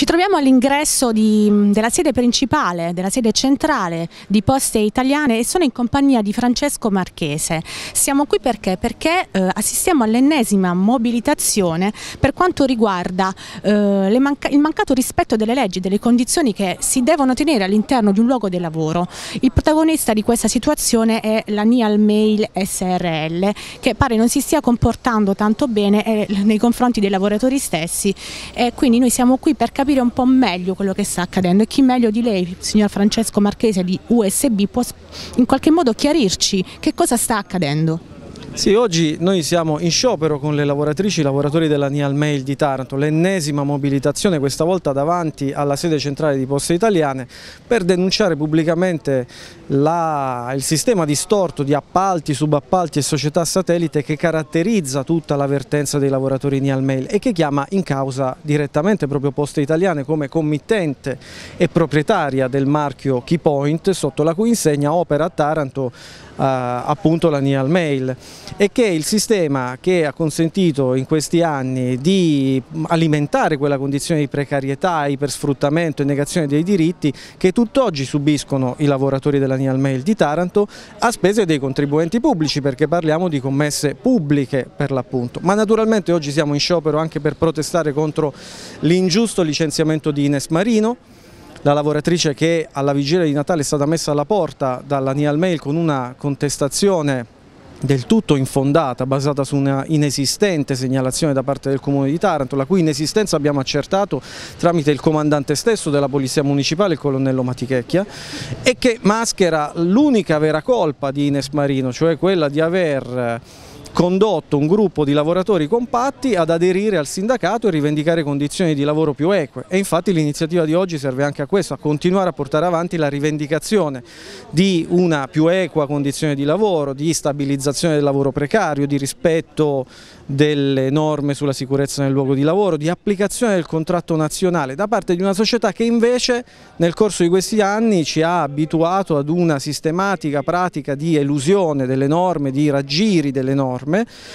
Ci troviamo all'ingresso della sede principale, della sede centrale di Poste Italiane e sono in compagnia di Francesco Marchese. Siamo qui perché? Perché eh, assistiamo all'ennesima mobilitazione per quanto riguarda eh, manca il mancato rispetto delle leggi, delle condizioni che si devono tenere all'interno di un luogo di lavoro. Il protagonista di questa situazione è la Nial Mail SRL che pare non si stia comportando tanto bene eh, nei confronti dei lavoratori stessi e quindi noi siamo qui per capire un po' meglio quello che sta accadendo e chi meglio di lei, signor Francesco Marchese di USB, può in qualche modo chiarirci che cosa sta accadendo. Sì, oggi noi siamo in sciopero con le lavoratrici e i lavoratori della Nial Mail di Taranto, l'ennesima mobilitazione questa volta davanti alla sede centrale di Poste Italiane per denunciare pubblicamente la, il sistema distorto di appalti, subappalti e società satellite che caratterizza tutta la vertenza dei lavoratori Nial Mail e che chiama in causa direttamente proprio Poste Italiane come committente e proprietaria del marchio Keypoint sotto la cui insegna opera a Taranto Uh, appunto la Nial Mail e che il sistema che ha consentito in questi anni di alimentare quella condizione di precarietà, ipersfruttamento e negazione dei diritti che tutt'oggi subiscono i lavoratori della Nial Mail di Taranto a spese dei contribuenti pubblici perché parliamo di commesse pubbliche per l'appunto. Ma naturalmente oggi siamo in sciopero anche per protestare contro l'ingiusto licenziamento di Ines Marino la lavoratrice che alla vigilia di Natale è stata messa alla porta dalla Nial Mail con una contestazione del tutto infondata, basata su una inesistente segnalazione da parte del Comune di Taranto, la cui inesistenza abbiamo accertato tramite il comandante stesso della Polizia Municipale, il colonnello Matichecchia, e che maschera l'unica vera colpa di Ines Marino, cioè quella di aver condotto un gruppo di lavoratori compatti ad aderire al sindacato e rivendicare condizioni di lavoro più eque. E infatti l'iniziativa di oggi serve anche a questo, a continuare a portare avanti la rivendicazione di una più equa condizione di lavoro, di stabilizzazione del lavoro precario, di rispetto delle norme sulla sicurezza nel luogo di lavoro, di applicazione del contratto nazionale da parte di una società che invece nel corso di questi anni ci ha abituato ad una sistematica pratica di elusione delle norme, di raggiri delle norme,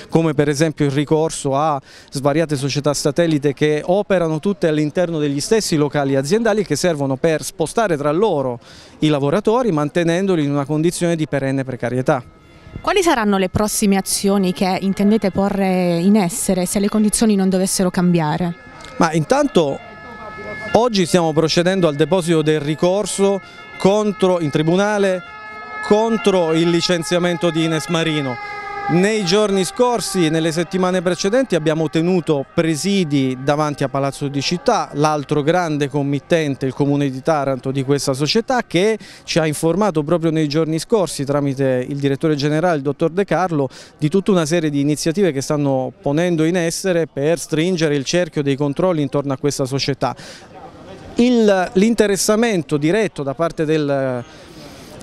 come per esempio il ricorso a svariate società satellite che operano tutte all'interno degli stessi locali aziendali e che servono per spostare tra loro i lavoratori mantenendoli in una condizione di perenne precarietà. Quali saranno le prossime azioni che intendete porre in essere se le condizioni non dovessero cambiare? Ma intanto oggi stiamo procedendo al deposito del ricorso contro, in tribunale contro il licenziamento di Ines Marino nei giorni scorsi, nelle settimane precedenti abbiamo tenuto presidi davanti a Palazzo di Città, l'altro grande committente, il Comune di Taranto di questa società che ci ha informato proprio nei giorni scorsi tramite il direttore generale, il dottor De Carlo, di tutta una serie di iniziative che stanno ponendo in essere per stringere il cerchio dei controlli intorno a questa società. L'interessamento diretto da parte del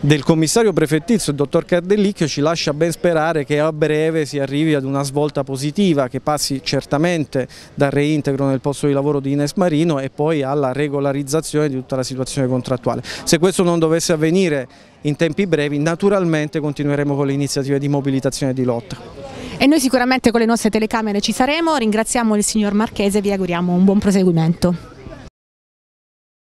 del commissario prefettizio, il dottor Cardellicchio, ci lascia ben sperare che a breve si arrivi ad una svolta positiva che passi certamente dal reintegro nel posto di lavoro di Ines Marino e poi alla regolarizzazione di tutta la situazione contrattuale. Se questo non dovesse avvenire in tempi brevi, naturalmente continueremo con le iniziative di mobilitazione e di lotta. E noi sicuramente con le nostre telecamere ci saremo, ringraziamo il signor Marchese e vi auguriamo un buon proseguimento.